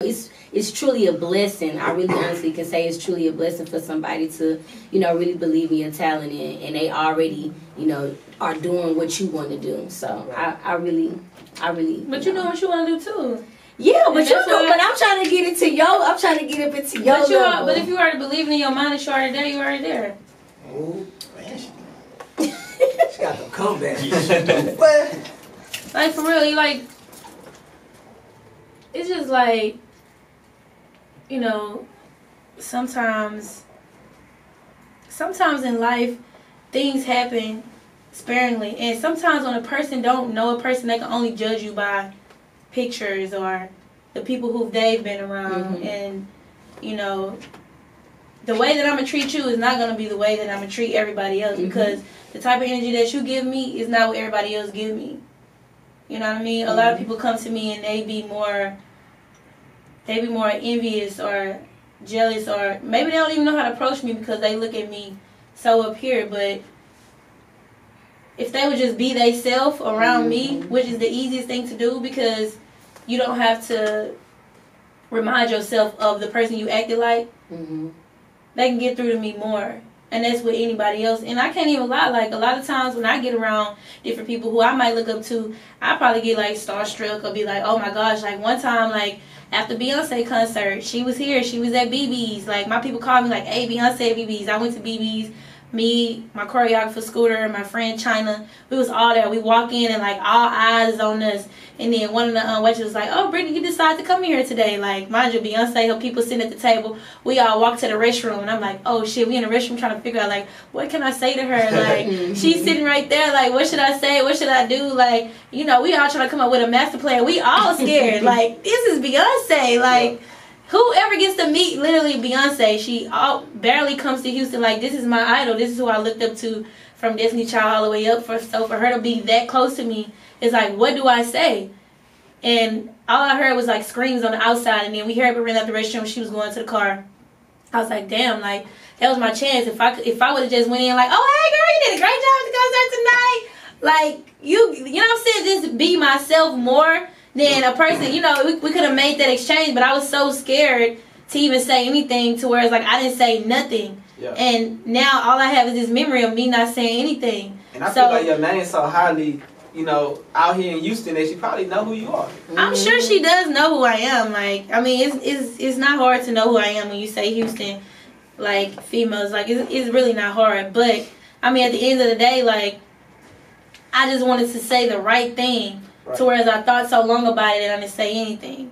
it's it's truly a blessing. I really honestly can say it's truly a blessing for somebody to, you know, really believe in your talent and, and they already, you know, are doing what you want to do. So I, I really, I really. But you know what you want to do too. Yeah, but And you know, but I'm trying to get it to yo. I'm trying to get it into yo. But you are, but if you already believe in your mind that you're already there, you're already there. Ooh, man, she, she got the comeback. but Like for real, you like. It's just like, you know, sometimes. Sometimes in life, things happen sparingly, and sometimes when a person don't know a person, they can only judge you by pictures or the people who they've been around, Mhm. and you know. The way that I'm gonna treat you is not gonna be the way that I'm gonna treat everybody else Mhm. because the type of energy that you give me is not what everybody else give me. You know what I mean? A lot of people come to me and they be more they be more envious or jealous or maybe they don't even know how to approach me because they look at me so up here, but if they would just be they self around me, Mhm. which is the easiest thing to do because you don't have to remind yourself of the person you acted like hmm they can get through to me more. And that's with anybody else. And I can't even lie. Like a lot of times when I get around different people who I might look up to, I probably get like starstruck or be like, oh my gosh. Like one time, like after Beyonce concert, she was here. She was at BB's. Like my people called me like, hey Beyonce at BB's. I went to BB's. Me, my choreographer Scooter, and my friend China, we was all there. We walk in and like all eyes on us. And then one of the um, waitresses was like, "Oh, Brittany, you decided to come here today." Like, mind you, Beyonce, her people sitting at the table. We all walk to the restroom, and I'm like, "Oh shit!" We in the restroom trying to figure out like, what can I say to her? Like, she's sitting right there. Like, what should I say? What should I do? Like, you know, we all trying to come up with a master plan. We all scared. like, this is Beyonce. Like. Whoever gets to meet literally Beyonce, she all, barely comes to Houston. Like this is my idol. This is who I looked up to from Destiny Child all the way up. For so for her to be that close to me, it's like, what do I say? And all I heard was like screams on the outside, and then we heard her run out the restroom. She was going to the car. I was like, damn, like that was my chance. If I could, if I would have just went in like, oh hey girl, you did a great job at the concert tonight. Like you, you know what I'm saying? Just be myself more than a person. You know, we, we could have made that exchange, but I was so scared to even say anything. To where it's like I didn't say nothing, yeah. and now all I have is this memory of me not saying anything. And I So- feel like your name's so highly, you know, out here in Houston that she probably know who you are. I'm mm-hmm. sure she does know who I am. Like, I mean, it's it's it's not hard to know who I am when you say Houston, like females. Like, it's it's really not hard. But I mean, at the end of the day, like, I just wanted to say the right thing. Right. To whereas I thought so long about it and I didn't say anything.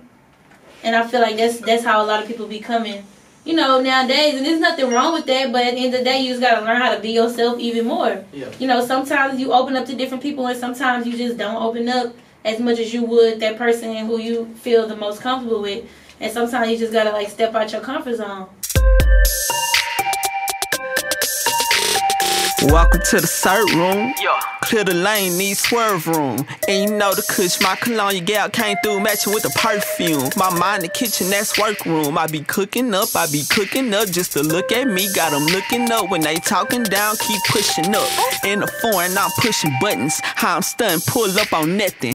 And I feel like that's that's how a lot of people be coming. You know, nowadays, and there's nothing wrong with that, but at the end of the day, you just gotta learn how to be yourself even more. Yeah. You know, sometimes you open up to different people, and sometimes you just don't open up as much as you would that person who you feel the most comfortable with. And sometimes you just gotta like step out your comfort zone. Welcome to the Syrup Room. Clear the lane, need swerve room. And you know the kush, my cologne, your gal came through matching with the perfume. My mind, the kitchen, that's workroom. I be cooking up, I be cooking up just to look at me. Got them looking up when they talking down, keep pushing up. In the foreign, I'm pushing buttons. How I'm stunned, pull up on nothing.